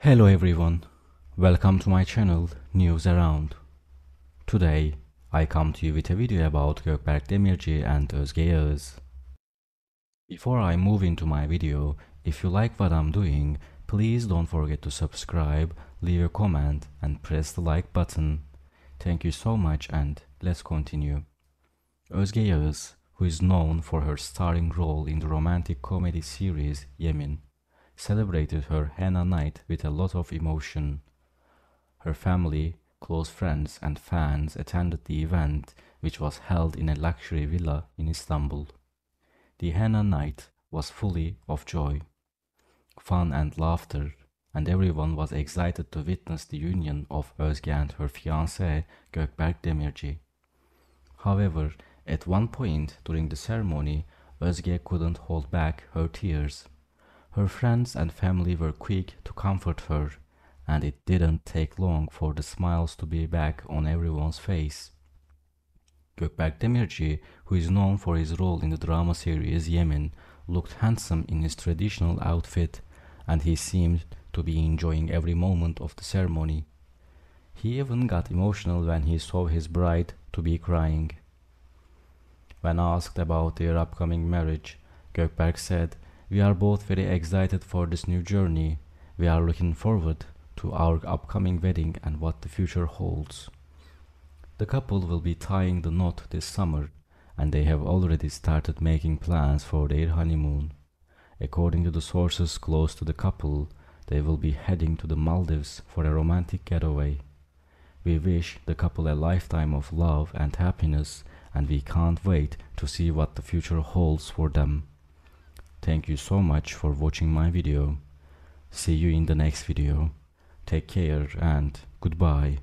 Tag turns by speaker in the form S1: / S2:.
S1: Hello everyone, welcome to my channel News Around. Today I come to you with a video about Gökberk Demirci and Özge. Before I move into my video, if you like what I'm doing, please don't forget to subscribe, leave a comment and press the like button. Thank you so much and let's continue. Özge who is known for her starring role in the romantic comedy series Yemin, celebrated her henna night with a lot of emotion. Her family, close friends, and fans attended the event, which was held in a luxury villa in Istanbul. The henna night was fully of joy, fun, and laughter, and everyone was excited to witness the union of Özge and her fiancé Gökberk Demirci. However, at one point during the ceremony, Özge couldn't hold back her tears. Her friends and family were quick to comfort her, and it didn't take long for the smiles to be back on everyone's face. Gökberk Demirci, who is known for his role in the drama series Yemin, looked handsome in his traditional outfit, and he seemed to be enjoying every moment of the ceremony. He even got emotional when he saw his bride to be crying. When asked about their upcoming marriage, Gökberk said we are both very excited for this new journey. We are looking forward to our upcoming wedding and what the future holds. The couple will be tying the knot this summer and they have already started making plans for their honeymoon. According to the sources close to the couple, they will be heading to the Maldives for a romantic getaway. We wish the couple a lifetime of love and happiness and we can't wait to see what the future holds for them. Thank you so much for watching my video. See you in the next video. Take care and goodbye.